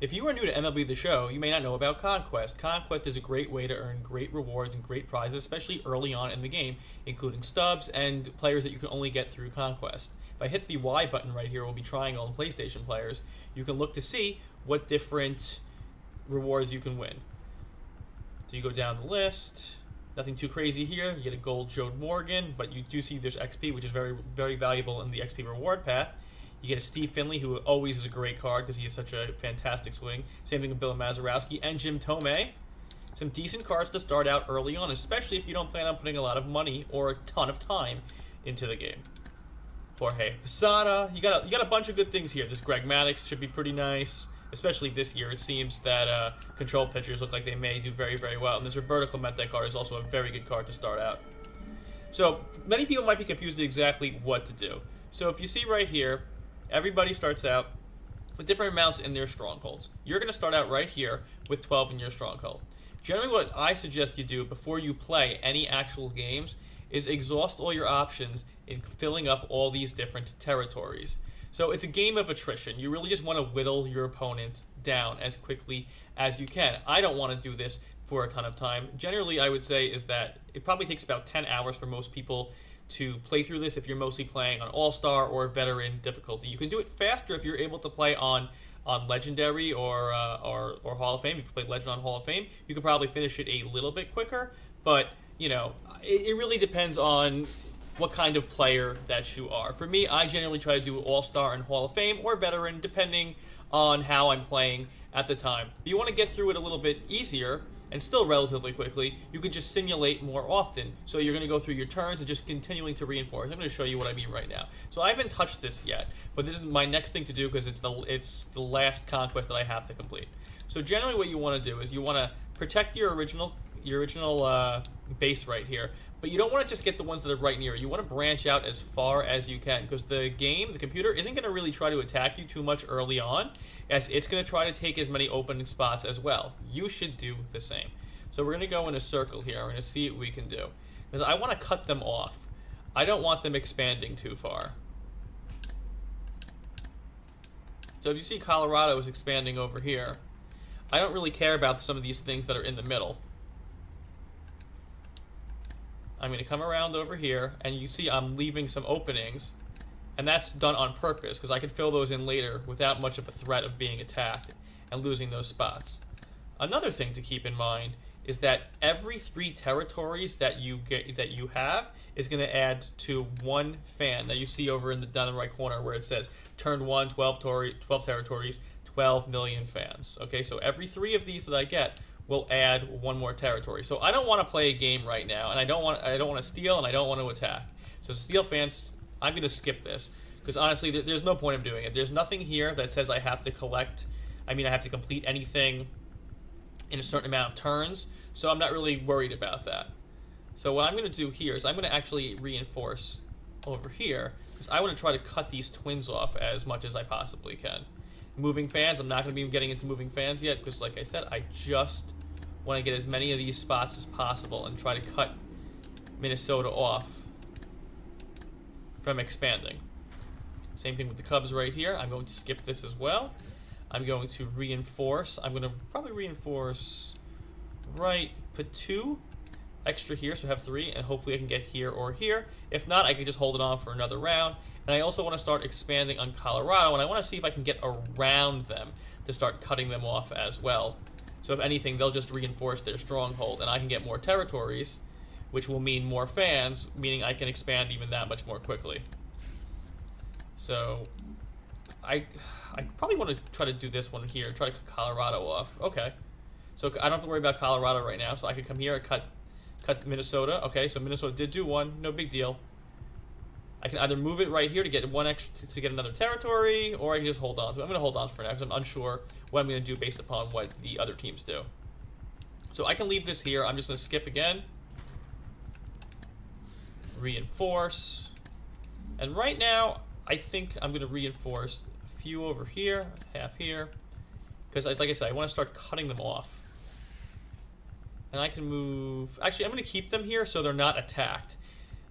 If you are new to MLB The Show, you may not know about Conquest. Conquest is a great way to earn great rewards and great prizes, especially early on in the game, including stubs and players that you can only get through Conquest. If I hit the Y button right here, we'll be triangle and PlayStation players. You can look to see what different rewards you can win. So you go down the list. Nothing too crazy here. You get a gold Joe Morgan, but you do see there's XP, which is very, very valuable in the XP reward path. You get a Steve Finley, who always is a great card because he has such a fantastic swing. Same thing with Bill Mazeroski and Jim Thome. Some decent cards to start out early on, especially if you don't plan on putting a lot of money or a ton of time into the game. Jorge Posada, you got a, you got a bunch of good things here. This Greg Maddux should be pretty nice, especially this year. It seems that uh, control pitchers look like they may do very very well. And this Roberto Clemente card is also a very good card to start out. So many people might be confused exactly what to do. So if you see right here, everybody starts out with different amounts in their strongholds. You're going to start out right here with 12 in your stronghold. Generally, what I suggest you do before you play any actual games is exhaust all your options in filling up all these different territories. So it's a game of attrition. You really just want to whittle your opponents down as quickly as you can. I don't want to do this for a ton of time. Generally, I would say is that it probably takes about 10 hours for most people to play through this if you're mostly playing on All Star or Veteran difficulty. You can do it faster if you're able to play on on Legendary or uh, or, or Hall of Fame. If you play Legend on Hall of Fame, you can probably finish it a little bit quicker. But you know, it, it really depends on what kind of player that you are. For me, I generally try to do All Star and Hall of Fame or Veteran, depending on how I'm playing at the time. If you want to get through it a little bit easier and still relatively quickly, you can just simulate more often. So you're going to go through your turns and just continuing to reinforce. I'm going to show you what I mean right now. So I haven't touched this yet, but this is my next thing to do because it's the it's the last conquest that I have to complete. So generally, what you want to do is you want to protect your original your original uh, base right here, but you don't want to just get the ones that are right near you. You want to branch out as far as you can because the game, the computer, isn't going to really try to attack you too much early on, as it's going to try to take as many opening spots as well. You should do the same. So we're going to go in a circle here. We're going to see what we can do. Because I want to cut them off. I don't want them expanding too far. So if you see Colorado is expanding over here, I don't really care about some of these things that are in the middle. I'm going to come around over here, and you see I'm leaving some openings, and that's done on purpose, because I can fill those in later without much of a threat of being attacked and losing those spots. Another thing to keep in mind is that every three territories that you get that you have is going to add to one fan that you see over in the down the right corner where it says turn one 12, tori- 12 territories 12 million fans okay so every three of these that i get will add one more territory. So I don't want to play a game right now, and I don't want I don't want to steal, and I don't want to attack. So steal fans, I'm going to skip this because honestly, there's no point of doing it. There's nothing here that says I have to collect. I mean, I have to complete anything in a certain amount of turns. So I'm not really worried about that. So what I'm going to do here is I'm going to actually reinforce over here because I want to try to cut these twins off as much as I possibly can. Moving fans, I'm not going to be getting into moving fans yet because, like I said, I just want to get as many of these spots as possible and try to cut Minnesota off from expanding. Same thing with the Cubs right here. I'm going to skip this as well. I'm going to reinforce. I'm going to probably reinforce right, put two extra here, so have three, and hopefully I can get here or here. If not, I can just hold it on for another round. And I also want to start expanding on Colorado, and I want to see if I can get around them to start cutting them off as well. So if anything, they'll just reinforce their stronghold, and I can get more territories, which will mean more fans, meaning I can expand even that much more quickly. So I I probably want to try to do this one here, try to cut Colorado off. Okay. So I don't have to worry about Colorado right now, so I can come here and cut cut Minnesota. Okay, so Minnesota did do one, no big deal. I can either move it right here to get one extra to get another territory, or I can just hold on to it. I'm going to hold on for now because I'm unsure what I'm going to do based upon what the other teams do. So I can leave this here. I'm just going to skip again. Reinforce. And right now, I think I'm going to reinforce a few over here, half here. Because, like I said, I want to start cutting them off. And I can move... Actually, I'm going to keep them here so they're not attacked.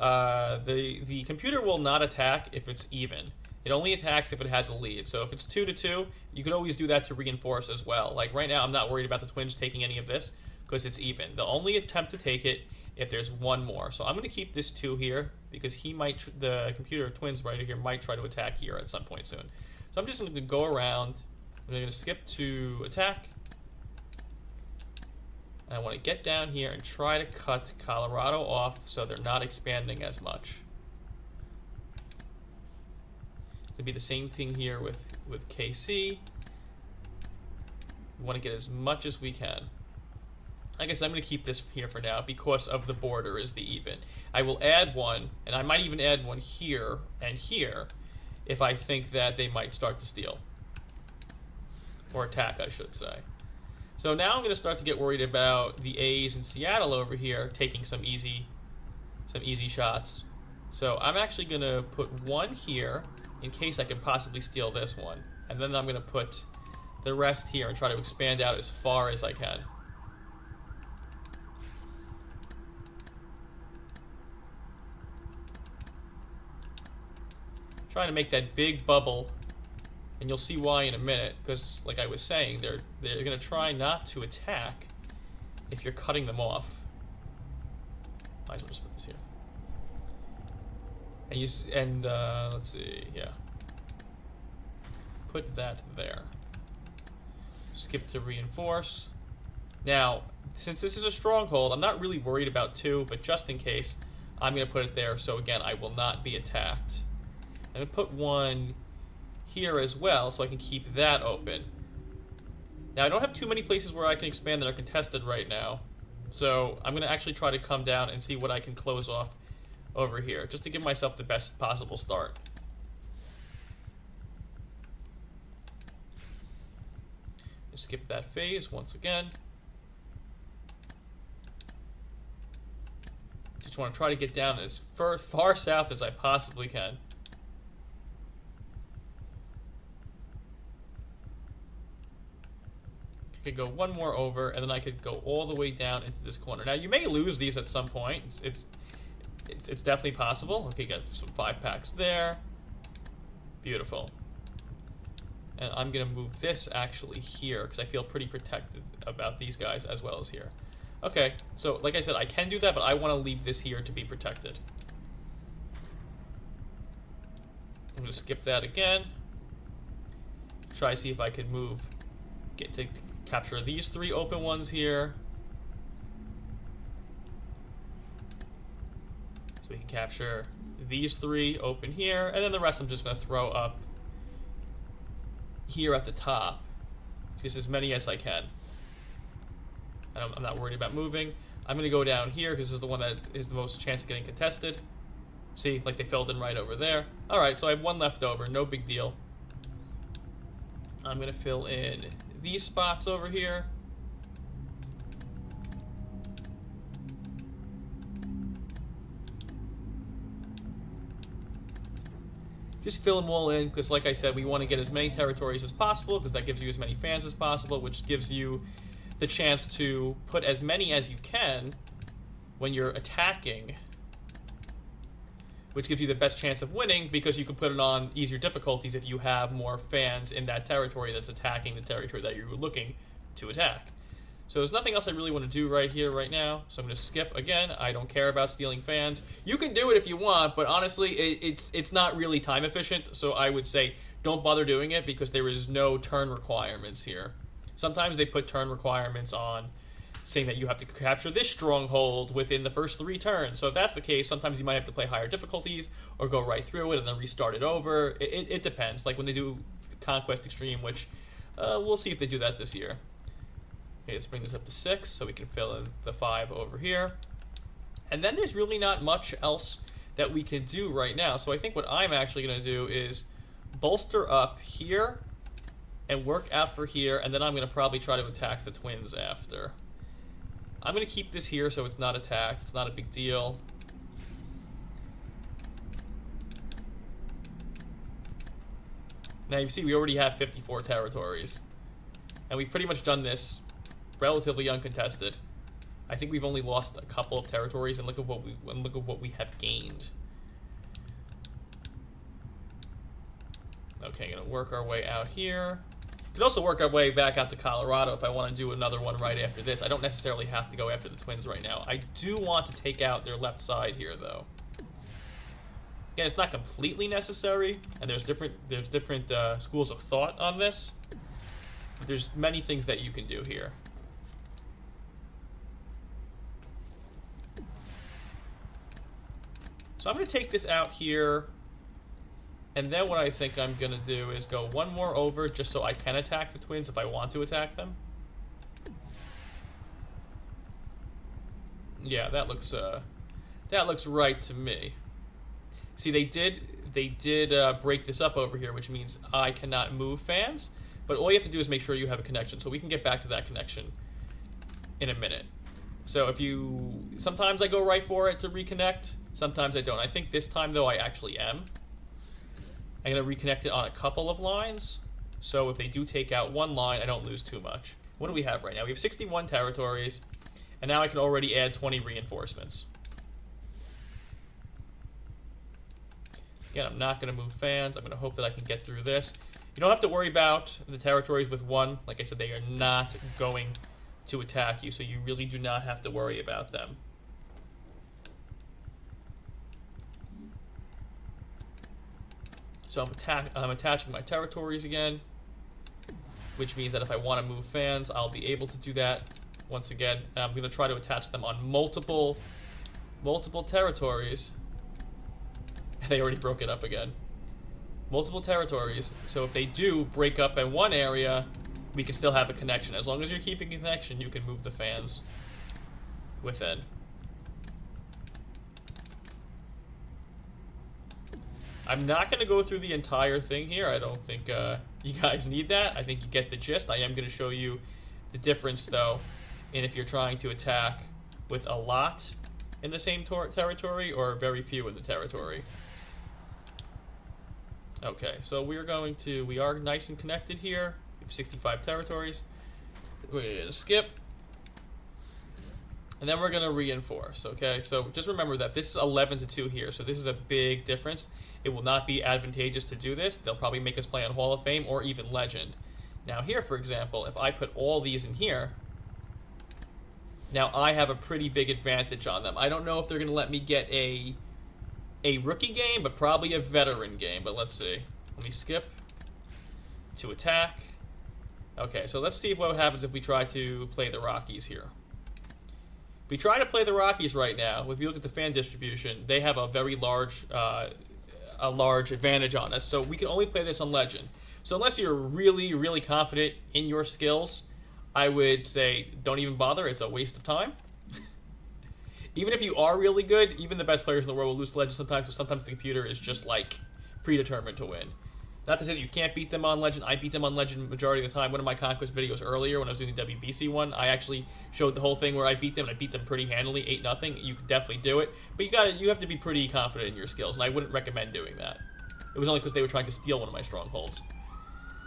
Uh, the the computer will not attack if it's even. It only attacks if it has a lead. So if it's 2 to 2, you could always do that to reinforce as well. Like right now, I'm not worried about the Twins taking any of this because it's even. They'll only attempt to take it if there's one more. So I'm going to keep this 2 here because he might, the computer Twins right here might try to attack here at some point soon. So I'm just going to go around. I'm going to skip to attack. And I want to get down here and try to cut Colorado off so they're not expanding as much. to be the same thing here with, with KC. We want to get as much as we can. I guess I'm going to keep this here for now because of the border is the even. I will add one, and I might even add one here and here if I think that they might start to steal. Or attack, I should say. So now I'm going to start to get worried about the A's in Seattle over here taking some easy, some easy shots. So I'm actually going to put one here in case I can possibly steal this one. And then I'm going to put the rest here and try to expand out as far as I can. Trying to make that big bubble, and you'll see why in a minute, because like I was saying, they're, they're going to try not to attack if you're cutting them off. Might as well just put this here. And you and uh, let's see, yeah. Put that there. Skip to reinforce. Now, since this is a stronghold, I'm not really worried about two, but just in case, I'm going to put it there so again, I will not be attacked. I'm to put one here as well so I can keep that open. Now, I don't have too many places where I can expand that are contested right now. So I'm going to actually try to come down and see what I can close off over here, just to give myself the best possible start. Skip that phase once again. Just want to try to get down as far, far south as I possibly can. Could go one more over, and then I could go all the way down into this corner. Now, you may lose these at some point. It's, it's it's, it's definitely possible. Okay, got some five packs there. Beautiful. And I'm going to move this actually here because I feel pretty protected about these guys as well as here. Okay, so like I said, I can do that, but I want to leave this here to be protected. I'm going to skip that again. Try to see if I can move, get to capture these three open ones here. So we can capture these three open here, and then the rest I'm just going to throw up here at the top. Just as many as I can. I'm not worried about moving. I'm going to go down here because this is the one that is the most chance of getting contested. See, like they filled in right over there. Alright, so I have one left over. No big deal. I'm going to fill in these spots over here. just fill them all in because like I said, we want to get as many territories as possible because that gives you as many fans as possible, which gives you the chance to put as many as you can when you're attacking, which gives you the best chance of winning because you can put it on easier difficulties if you have more fans in that territory that's attacking the territory that you're looking to attack. So there's nothing else I really want to do right here, right now. So I'm going to skip again. I don't care about stealing fans. You can do it if you want, but honestly, it, it's it's not really time efficient. So I would say don't bother doing it because there is no turn requirements here. Sometimes they put turn requirements on saying that you have to capture this stronghold within the first three turns. So if that's the case, sometimes you might have to play higher difficulties or go right through it and then restart it over. It, it, it depends. Like when they do Conquest Extreme, which uh, we'll see if they do that this year. Okay, let's bring this up to 6 so we can fill in the 5 over here. And then there's really not much else that we can do right now. So I think what I'm actually going to do is bolster up here and work out for here, and then I'm going to probably try to attack the twins after. I'm going to keep this here so it's not attacked. It's not a big deal. Now you see we already have 54 territories. And we've pretty much done this relatively uncontested. I think we've only lost a couple of territories, and look at what we and look at what we have gained. Okay, gonna work our way out here. Could also work our way back out to Colorado if I want to do another one right after this. I don't necessarily have to go after the Twins right now. I do want to take out their left side here, though. Again, it's not completely necessary, and there's different there's different uh, schools of thought on this. But there's many things that you can do here. So I'm going to take this out here and then what I think I'm going to do is go one more over just so I can attack the twins if I want to attack them. Yeah, that looks uh, that looks right to me. See, they did they did uh, break this up over here, which means I cannot move fans. But all you have to do is make sure you have a connection. So we can get back to that connection in a minute. So if you sometimes I go right for it to reconnect, sometimes I don't. I think this time though I actually am. I'm going to reconnect it on a couple of lines. So if they do take out one line, I don't lose too much. What do we have right now? We have 61 territories, and now I can already add 20 reinforcements. Again, I'm not going to move fans. I'm going to hope that I can get through this. You don't have to worry about the territories with one. Like I said, they are not going to attack you, so you really do not have to worry about them. So I'm, atta I'm attaching my territories again, which means that if I want to move fans, I'll be able to do that once again. And I'm going to try to attach them on multiple, multiple territories. They already broke it up again. Multiple territories. So if they do break up in one area, we can still have a connection. As long as you're keeping a connection, you can move the fans within. I'm not going to go through the entire thing here. I don't think uh, you guys need that. I think you get the gist. I am going to show you the difference, though, in if you're trying to attack with a lot in the same territory or very few in the territory. Okay, so we're going to, we are nice and connected here. We have 65 territories. We're going to skip. And then we're going to reinforce, okay? So just remember that this is 11 to 2 here, so this is a big difference. It will not be advantageous to do this. They'll probably make us play on Hall of Fame or even Legend. Now here, for example, if I put all these in here, now I have a pretty big advantage on them. I don't know if they're going to let me get a a rookie game, but probably a veteran game. But let's see. Let me skip to attack. Okay, so let's see what happens if we try to play the Rockies here we try to play the Rockies right now, if you look at the fan distribution, they have a very large, uh, a large advantage on us. So we can only play this on Legend. So unless you're really, really confident in your skills, I would say don't even bother. It's a waste of time. even if you are really good, even the best players in the world will lose Legend sometimes, because sometimes the computer is just like predetermined to win. Not to say that you can't beat them on Legend. I beat them on Legend majority of the time. One of my Conquest videos earlier, when I was doing the WBC one, I actually showed the whole thing where I beat them, and I beat them pretty handily, 8 nothing. You could definitely do it. But you got to you have to be pretty confident in your skills, and I wouldn't recommend doing that. It was only because they were trying to steal one of my strongholds.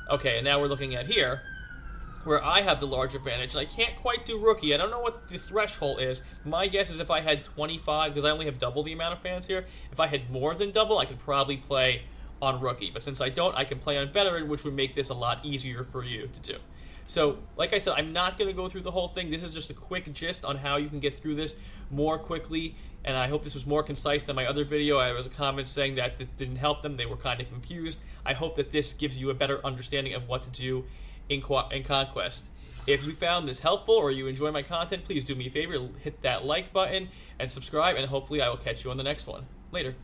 Okay, and now we're looking at here, where I have the large advantage, and I can't quite do rookie. I don't know what the threshold is. My guess is if I had 25, because I only have double the amount of fans here, if I had more than double, I could probably play on rookie. But since I don't, I can play on veteran, which would make this a lot easier for you to do. So, like I said, I'm not going to go through the whole thing. This is just a quick gist on how you can get through this more quickly, and I hope this was more concise than my other video. I was a comment saying that it didn't help them. They were kind of confused. I hope that this gives you a better understanding of what to do in, in Conquest. If you found this helpful or you enjoy my content, please do me a favor, hit that like button and subscribe, and hopefully I will catch you on the next one. Later.